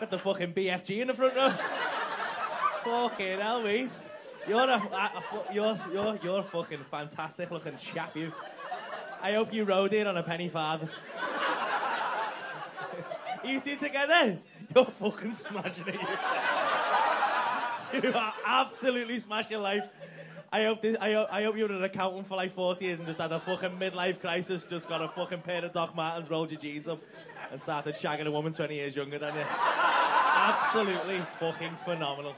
Got the fucking BFG in the front row. fucking hell. You're a, a, a you're, you're, you're fucking fantastic looking chap, you. I hope you rode in on a penny farthing. you two together? You're fucking smashing it, you. you are absolutely smashing life. I hope, this, I, hope, I hope you're an accountant for like 40 years and just had a fucking midlife crisis, just got a fucking pair of Doc Martens, rolled your jeans up, and started shagging a woman 20 years younger than you. Absolutely fucking phenomenal.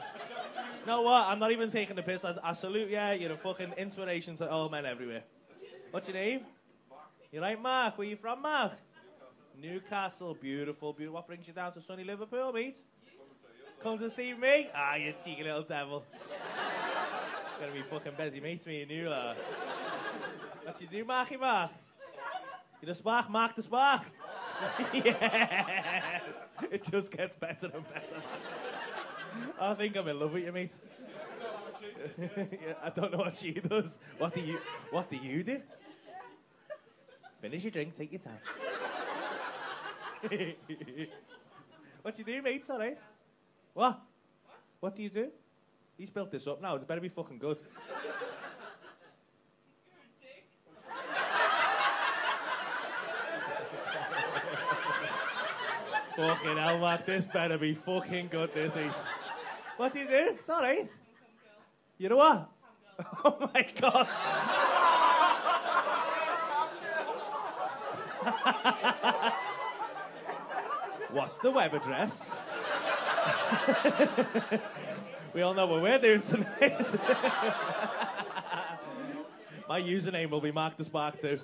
You know what? I'm not even taking the piss. I, I salute you. You're a fucking inspiration to all men everywhere. What's your name? You like Mark? Where you from, Mark? Newcastle. Beautiful, beautiful. What brings you down to sunny Liverpool, mate? Come to see me? Ah, you cheeky little devil. Gonna be fucking busy mates, me and you, uh. What you do, Marky Mark? You the spark, Mark the spark? yes! It just gets better and better. I think I'm in love with you, mate. yeah, I don't know what she does. What do you What do you do? Finish your drink, take your time. what you do, mate? It's all right. What? What do you do? He's built this up now. It better be fucking good. fucking hell, Matt. This better be fucking good, this is. What do you do? It's all right. You know what? Oh my god. What's the web address? we all know what we're doing tonight. My username will be Mark the Spark too.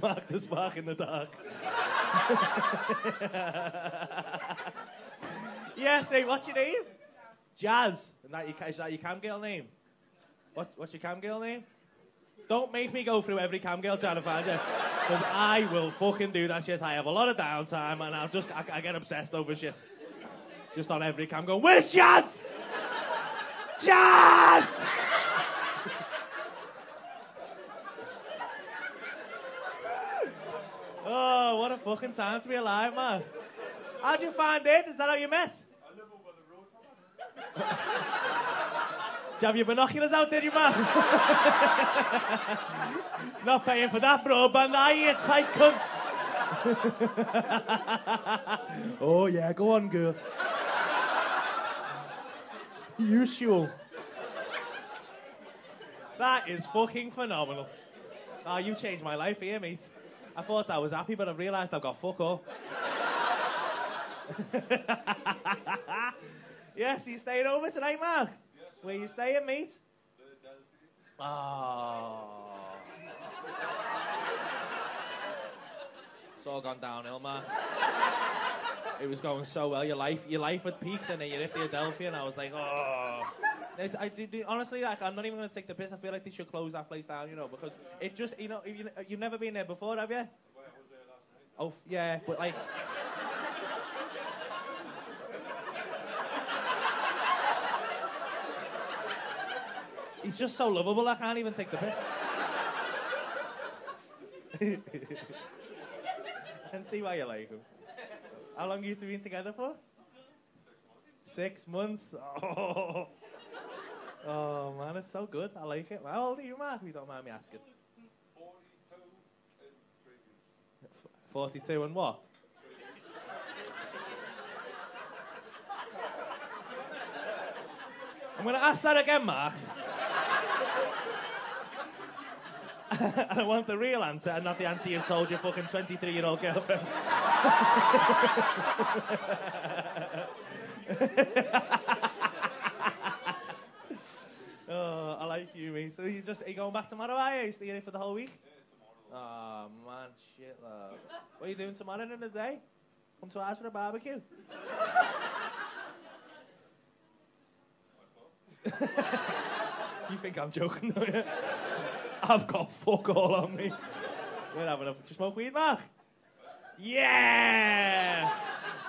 Mark the Spark in the dark. yes, mate, what's your name? Jazz. And that your, is that your cam girl name? What, what's your cam girl name? Don't make me go through every cam girl trying to find you. Because I will fucking do that shit. I have a lot of downtime and I'll just, I, I get obsessed over shit. Just on every cam going, where's Jazz? Jazz! oh, what a fucking time to be alive, man. How'd you find it? Is that how you met? Do you have your binoculars out there, you man? Not paying for that, bro, but now you tight cunt. oh, yeah, go on, girl. Sure? That is fucking phenomenal. Oh, you changed my life here, mate. I thought I was happy, but I've realised I've got fuck all. yes, you staying over tonight, Mark? Where you staying, mate? Oh. It's all gone downhill, Mark. It was going so well. Your life, your life had peaked, and then you hit the Adelphi, and I was like, oh. It's, I, the- the- honestly, like, I'm not even going to take the piss. I feel like they should close that place down, you know, because it just, you know, you, you've never been there before, have you? Oh, yeah, but like. He's just so lovable, I can't even take the piss. Can see why you like him. How long have you two been together for? Six months. Oh. oh man, it's so good. I like it. How old are you, Mark? If you don't mind me asking. 42 and what? I'm going to ask that again, Mark. And I want the real answer and not the answer you told your fucking 23 year old girlfriend. oh, I like you, mate. So he's just are you going back tomorrow, are you? You staying here for the whole week? Oh, man, shit, love. What are you doing tomorrow in the day? Come to ours for a barbecue? you think I'm joking, don't you? I've got fuck all on me. We're having a... Do smoke weed, Mark? Yeah!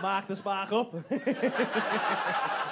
Mark the spark up.